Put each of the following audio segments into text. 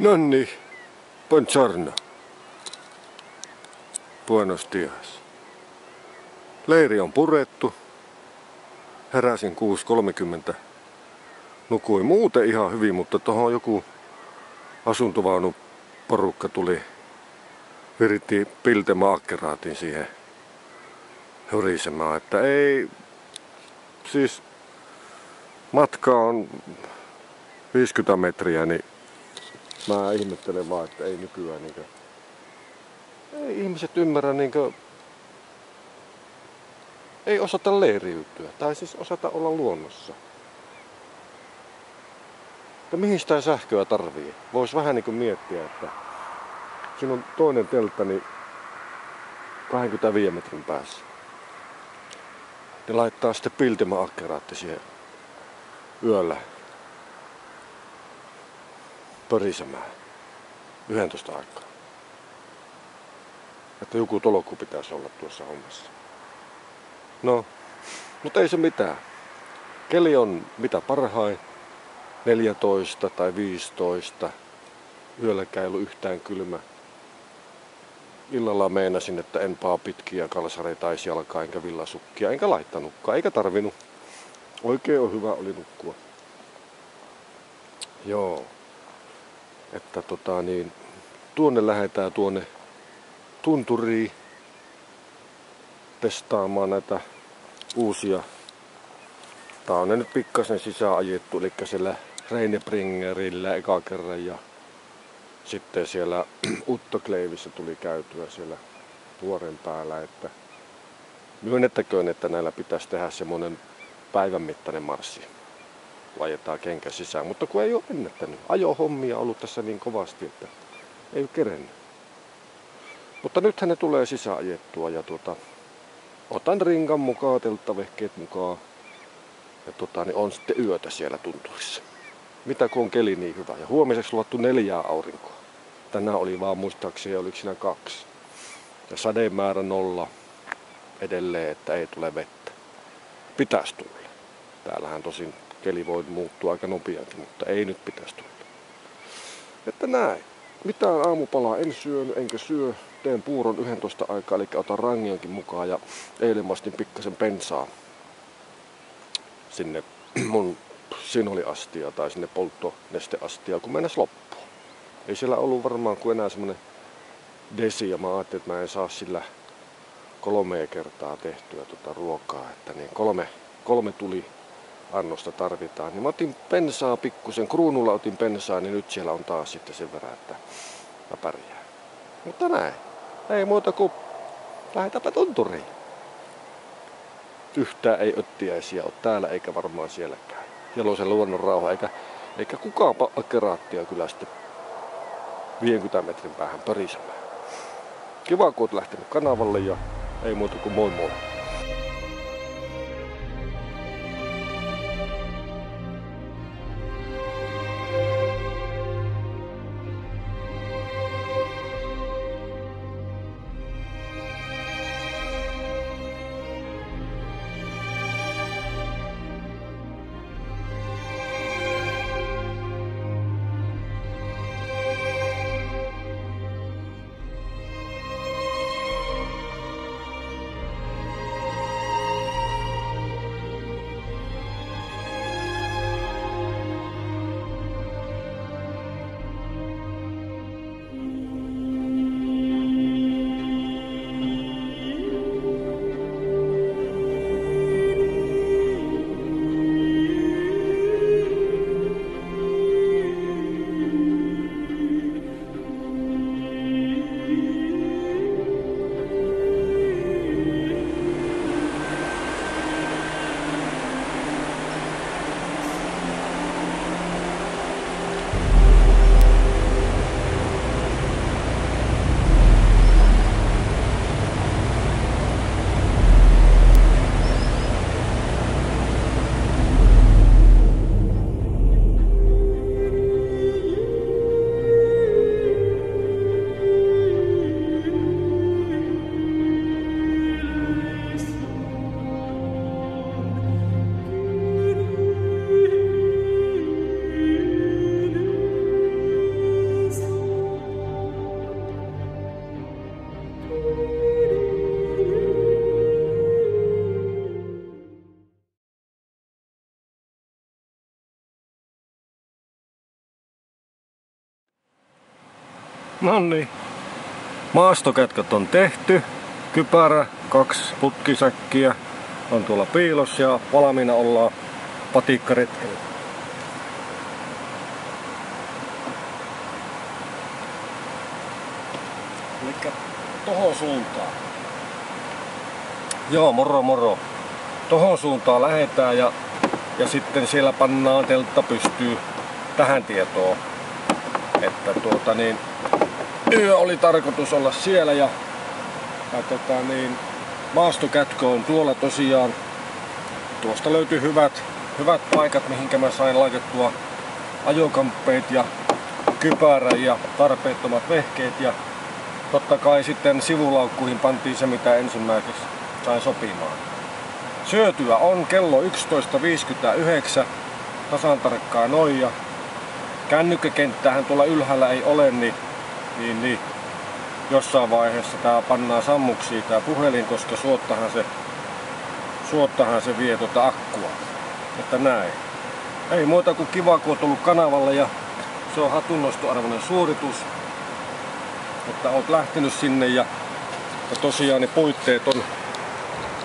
Nonni, buongiorno. Buenos dias. Leiri on purettu. Heräsin 6.30. Nukuin muuten ihan hyvin, mutta tuohon joku asuntovaunu porukka tuli. Viritti piltemaakeraatin siihen horisemaan, että ei, siis matka on 50 metriä, niin Mä ihmettelen vaan, että ei nykyään niinkö... Ei ihmiset ymmärrä niinkö... Ei osata leiriytyä, tai siis osata olla luonnossa. Että mihin sitä sähköä tarvii? Vois vähän niinku miettiä, että siinä on toinen teltta, niin 25 metrin päässä. Ne laittaa sitten piltimäakkeraatti siihen yöllä pörisemään 11 aikaa. Että joku tolokku pitäisi olla tuossa hommassa. No, mutta ei se mitään. Keli on mitä parhain. 14 tai 15. Yölläkään ei ollut yhtään kylmä. Illalla meinasin, että en paa pitkiä kalsareita jalkaa enkä villasukkia, enkä laittanutkaan, eikä tarvinnut. Oikein on hyvä oli nukkua. Joo että tota niin, tuonne lähdetään tuonne tunturiin testaamaan näitä uusia. Tää on ne nyt pikkasen sisään ajettu, eli siellä Reinebringerillä eka kerran ja sitten siellä Uttokleivissä tuli käytyä siellä vuoren päällä, että myönnettäköön, että näillä pitäisi tehdä semmonen päivän mittainen marssi laitetaan kenkä sisään. Mutta kun ei ole ennättänyt. Ajohommia ollut tässä niin kovasti, että ei ole kerennyt. Mutta nythän ne tulee sisään ajettua ja tuota, otan rinkan mukaan, telttavehkeet mukaan. Ja tota, niin on sitten yötä siellä tunturissa. Mitä kun on keli niin hyvä. Ja huomiseksi luvattu neljää aurinkoa. Tänään oli vaan muistaakseni, oliko siinä kaksi. Ja sademäärä nolla edelleen, että ei tule vettä. Pitäisi tulla. Täällähän tosin keli voi muuttua aika nopeasti, mutta ei nyt pitäisi tulla. Että näin. Mitään aamupalaa en syönyt enkä syö. Teen puuron 11 aikaa, eli otan rangiankin mukaan ja eilen mastin pikkasen pensaa sinne mun sinoliastia tai sinne polttonesteastia, kun mennäs loppuun. Ei siellä ollut varmaan kuin enää semmonen desi ja mä ajattelin, että mä en saa sillä kolme kertaa tehtyä tuota ruokaa, että niin kolme, kolme tuli annosta tarvitaan. Niin mä otin pensaa pikkusen, kruunulla otin pensaa, niin nyt siellä on taas sitten sen verran, että mä pärjään. Mutta näin. Ei muuta kuin lähetäpä tunturiin. Yhtään ei öttiäisiä ole täällä eikä varmaan sielläkään. Siellä on se luonnon rauha, eikä, eikä kukaan keraattia kyllä sitten 50 metrin päähän pörisemään. Kiva kun oot lähtenyt kanavalle ja ei muuta kuin moi moi. No niin. Maastokätkät on tehty. Kypärä, kaksi putkisäkkiä on tuolla piilossa ja valmiina ollaan patikkaretkellä. Elikkä tohon suuntaan. Joo, moro moro. Tohon suuntaan lähetään ja, ja sitten siellä pannaan teltta pystyy tähän tietoon. Että tuota niin, yö oli tarkoitus olla siellä ja, ja tota niin, maastokätkö on tuolla tosiaan. Tuosta löytyy hyvät, hyvät paikat, mihinkä mä sain laitettua ajokamppeet ja kypärän ja tarpeettomat vehkeet ja totta kai sitten sivulaukkuihin pantiin se mitä ensimmäiseksi sain sopimaan. Syötyä on kello 11.59, tasan tarkkaan noin ja kännykkäkenttähän tuolla ylhäällä ei ole, niin, niin, niin jossain vaiheessa tää pannaan sammuksiin tää puhelin, koska suottahan se, suottahan se vie tuota akkua. Että näin. Ei muuta kuin kiva, kun on tullut kanavalle ja se on hatunnostoarvoinen suoritus. Että oot lähtenyt sinne ja, ja tosiaan ne puitteet on,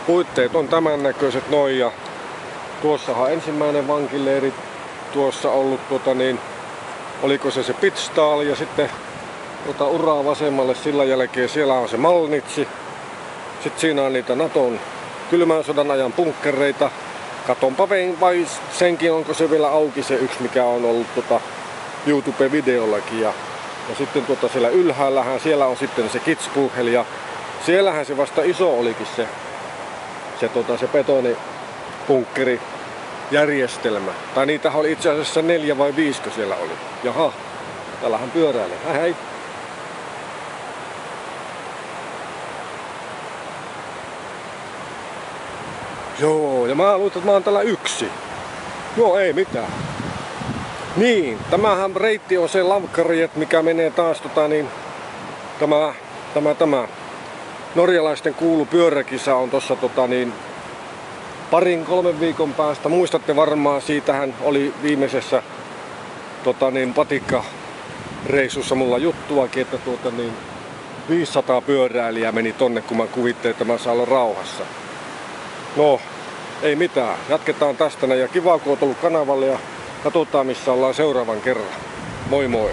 puitteet on tämän näköiset noin ja tuossahan ensimmäinen vankileiri tuossa ollut tuota niin, oliko se se pitstall ja sitten tuota uraa vasemmalle sillä jälkeen siellä on se Malnitsi. Sitten siinä on niitä Naton kylmän sodan ajan punkkereita. Katonpa vai senkin, onko se vielä auki se yksi, mikä on ollut tuota YouTube-videollakin. Ja, ja sitten tuota siellä ylhäällähän, siellä on sitten se Kitzbuhel ja siellähän se vasta iso olikin se, se, tuota, se betonipunkkeri järjestelmä. Tai niitä oli itse asiassa neljä vai viisikö siellä oli. Jaha, täällähän pyöräilee. Hei hei. Joo, ja mä luulen, että mä oon täällä yksi. Joo, ei mitään. Niin, tämähän reitti on se lamkkari, mikä menee taas tota niin, tämä, tämä, tämä norjalaisten kuulu pyöräkisa on tossa tota niin, parin kolmen viikon päästä. Muistatte varmaan, siitähän oli viimeisessä tota niin, patikka reissussa mulla juttuakin, että tuota niin, 500 pyöräilijää meni tonne, kun mä kuvittelin, että mä saan olla rauhassa. No, ei mitään. Jatketaan tästä ja kiva kun oot ollut kanavalle ja katsotaan missä ollaan seuraavan kerran. Moi moi!